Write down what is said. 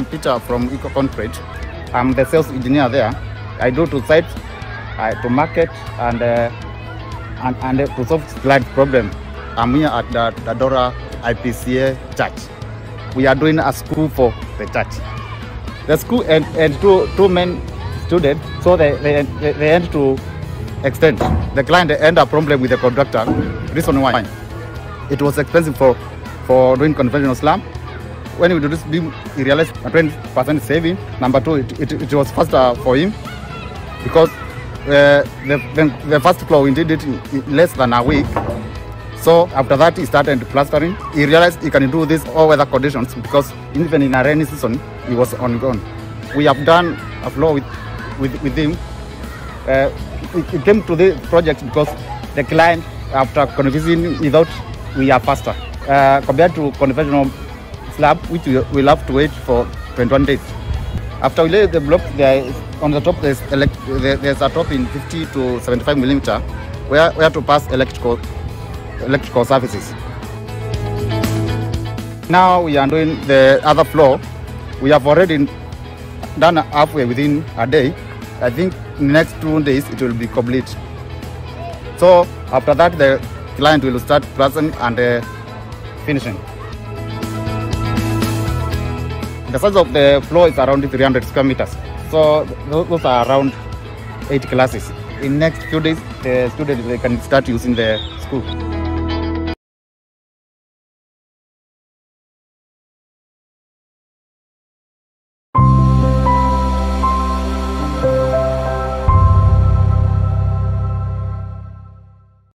Peter from Eco Concrete. I'm the sales engineer there. I go to sites, uh, to market, and uh, and, and uh, to solve flood problem. I'm here at the Dandora IPCA Church. We are doing a school for the church. The school and, and two two men students, so they they, they, they end to extend. The client end a problem with the contractor. Reason why? It was expensive for for doing conventional slab. When we do this beam, he realized a 20% saving. Number two, it, it, it was faster for him because uh, the, the, the first floor we did it in less than a week. So after that, he started plastering. He realized he can do this all weather conditions because even in a rainy season, he was on ground. We have done a floor with, with, with him. Uh, it, it came to the project because the client, after convincing, without, we are faster uh, compared to conventional slab, which we will have to wait for 21 days. After we lay the block, there is, on the top there's, elect, there, there's a top in 50 to 75 millimeter where, where to pass electrical electrical services. Now we are doing the other floor. We have already done halfway within a day. I think in the next two days it will be complete. So after that the client will start pressing and uh, finishing. The size of the floor is around 300 square meters. So those are around eight classes. In next few days, the students they can start using the school.